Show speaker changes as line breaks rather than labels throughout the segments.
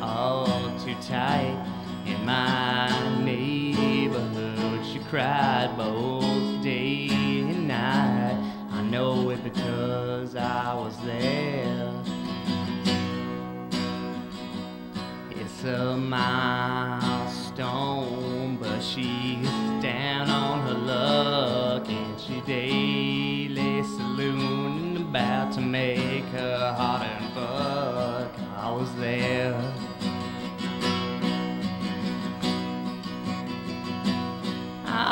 all too tight in my neighborhood. She cried both day and night. I know it because I was there. It's a milestone, but she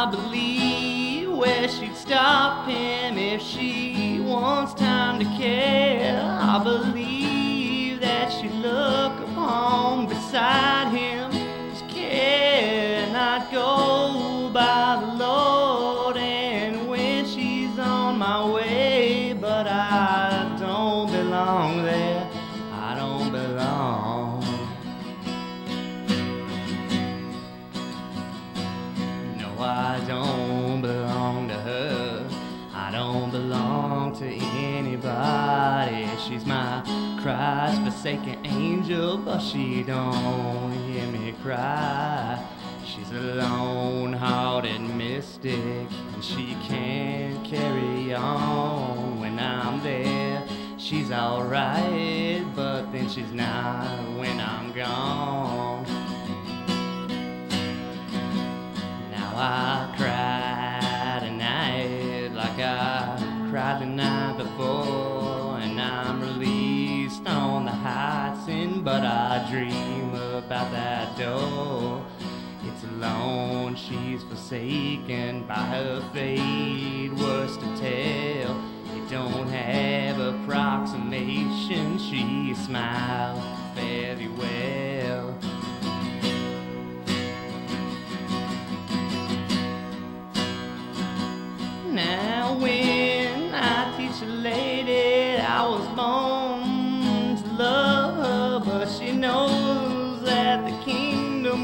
I believe where she'd stop him if she wants time to care. I don't belong to her. I don't belong to anybody. She's my Christ forsaken angel, but she don't hear me cry. She's a lone hearted mystic, and she can't carry on when I'm there. She's alright, but then she's not when I'm gone. But I dream about that door. It's alone, she's forsaken by her fate, worse to tell. It don't have approximation, she smiles fairly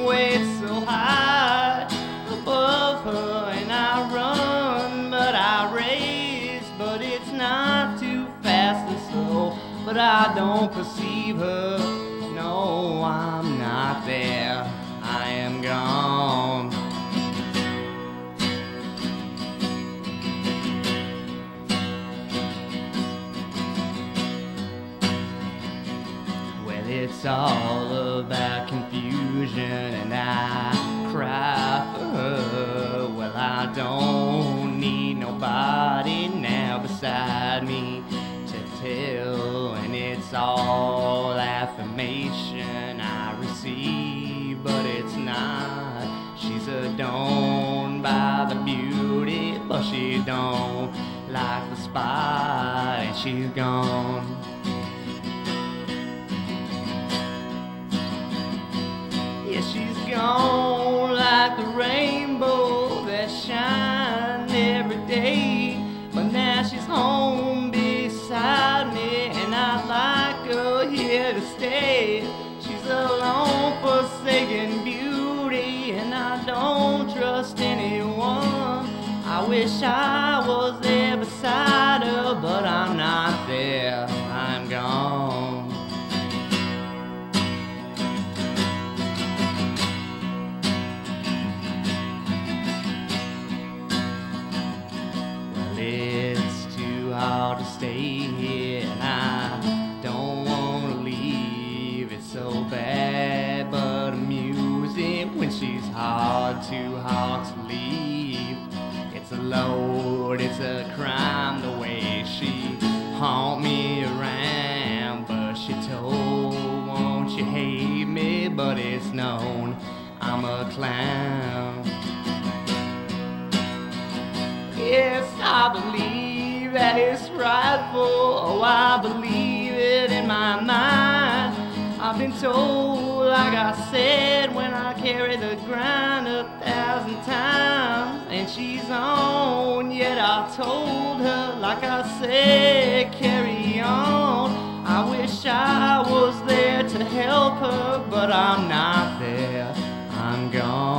waits so high above her, and I run, but I race, but it's not too fast and slow, but I don't perceive her. No, I'm not there. I am gone. Well, it's all about don't need nobody now beside me to tell, and it's all affirmation I receive, but it's not. She's adorned by the beauty, but she don't like the spot, and she's gone. Yeah, she's gone stay. She's a lone, forsaken beauty, and I don't trust anyone. I wish I was there beside her, but I'm not there. I'm gone. Well, it's too hard to stay too hard to leave. It's a load, it's a crime the way she haunt me around. But she told, won't you hate me? But it's known I'm a clown. Yes, I believe that it's rightful. Oh, I believe it in my mind. I've been told, like I said, when I carry the grind a thousand times, and she's on. Yet I told her, like I said, carry on. I wish I was there to help her, but I'm not there. I'm gone.